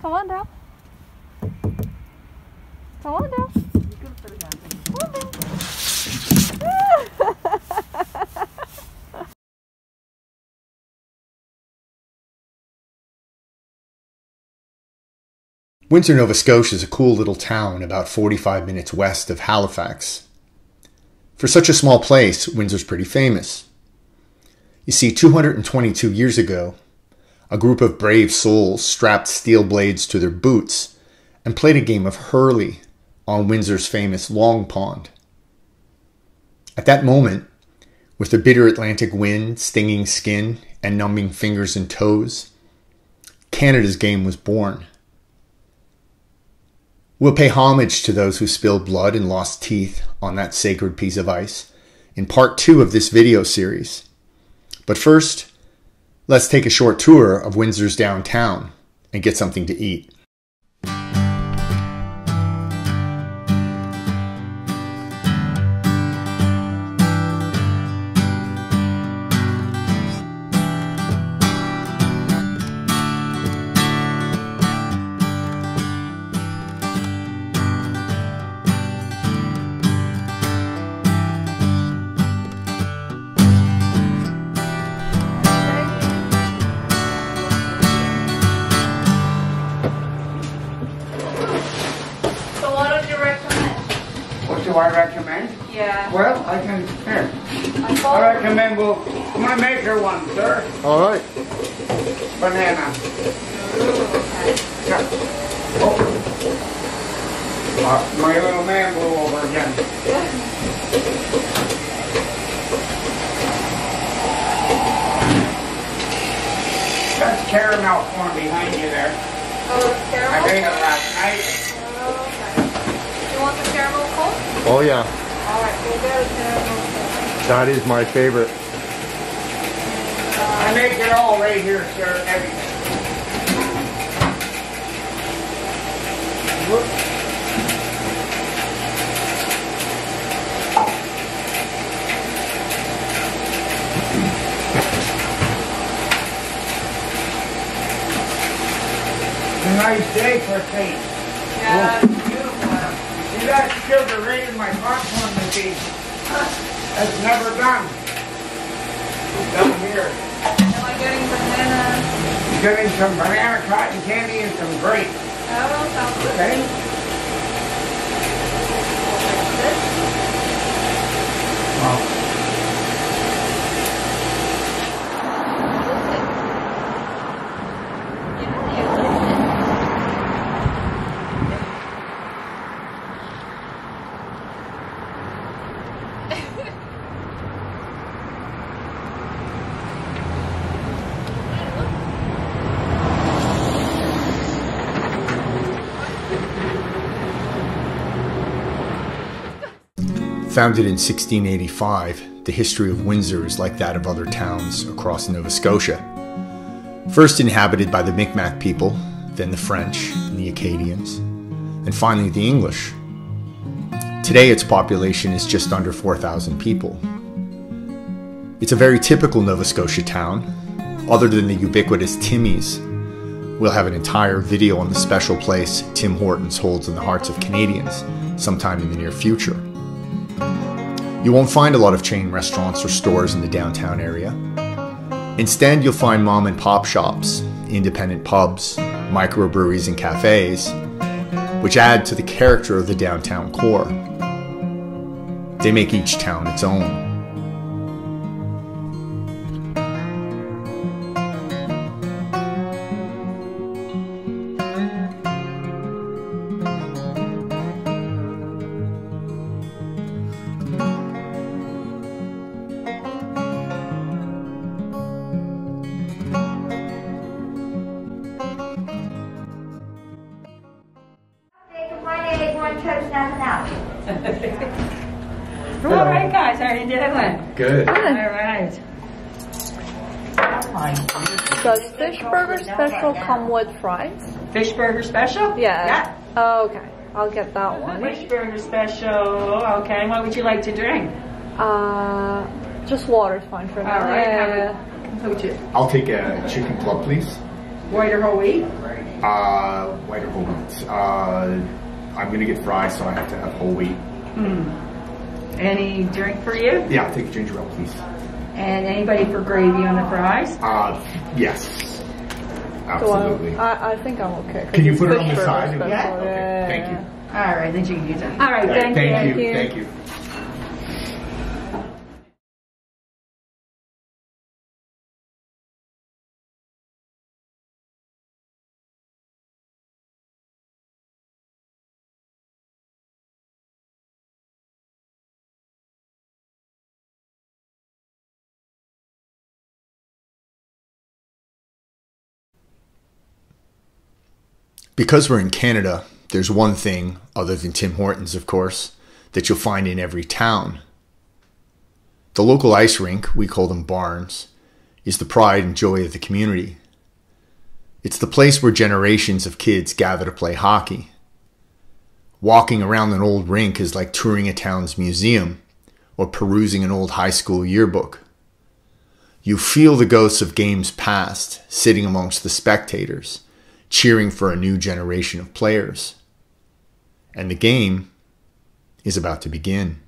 come on down. Come on down. Come on down. Windsor, Nova Scotia is a cool little town about 45 minutes west of Halifax. For such a small place, Windsor's pretty famous. You see, 222 years ago, a group of brave souls strapped steel blades to their boots and played a game of hurley on Windsor's famous Long Pond. At that moment, with the bitter Atlantic wind stinging skin and numbing fingers and toes, Canada's game was born. We'll pay homage to those who spilled blood and lost teeth on that sacred piece of ice in part two of this video series. But first, let's take a short tour of Windsor's downtown and get something to eat. Do I recommend? Yeah. Well, I can, here. I I thought recommend, well, I'm gonna make her one, sir. All right. Banana. okay. Yeah. Oh. Uh, my little man blew over again. That's caramel corn behind you there. Oh, the I caramel? made it last night. Oh, okay. You want the caramel cone? Oh, yeah. Alright, we'll get a. Uh, that is my favorite. I make it all right here, sir, everything. Whoop. A nice day for a cake. Yeah, it's beautiful. See that sugar right in my popcorn machine? That's never done. Down here. Am I getting bananas? Getting some banana cotton candy and some grapes. Oh, sounds good. Okay? Well, Founded in 1685, the history of Windsor is like that of other towns across Nova Scotia. First inhabited by the Micmac people, then the French and the Acadians, and finally the English. Today, its population is just under 4,000 people. It's a very typical Nova Scotia town, other than the ubiquitous Timmy's. We'll have an entire video on the special place Tim Hortons holds in the hearts of Canadians sometime in the near future. You won't find a lot of chain restaurants or stores in the downtown area. Instead, you'll find mom and pop shops, independent pubs, microbreweries, and cafes, which add to the character of the downtown core. They make each town its own. Church nothing else. All right, guys, how are you doing? Good. All right. Does fish burger special come with fries? Fish burger special? Yeah. Oh, okay. I'll get that one. Fish burger special. Okay. What would you like to drink? Uh, just water's fine for now. All right. Yeah. Would you? I'll take a chicken club, please. White or whole wheat? Uh, white or whole wheat? Uh, I'm gonna get fries, so I have to have whole wheat. Any drink for you? Yeah, I'll take a ginger ale, please. And anybody for gravy on the fries? Uh, yes. Absolutely. I, I think I'm okay. 'cause Can you put it on the burgers, side? that's Yeah? Okay, yeah, thank you. All right, then you can use it. All right, Yeah, thank, thank you. you. you. Thank you. Because we're in Canada, there's one thing, other than Tim Hortons, of course, that you'll find in every town. The local ice rink, we call them barns, is the pride and joy of the community. It's the place where generations of kids gather to play hockey. Walking around an old rink is like touring a town's museum or perusing an old high school yearbook. You feel the ghosts of games past sitting amongst the spectators, cheering for a new generation of players. And the game is about to begin.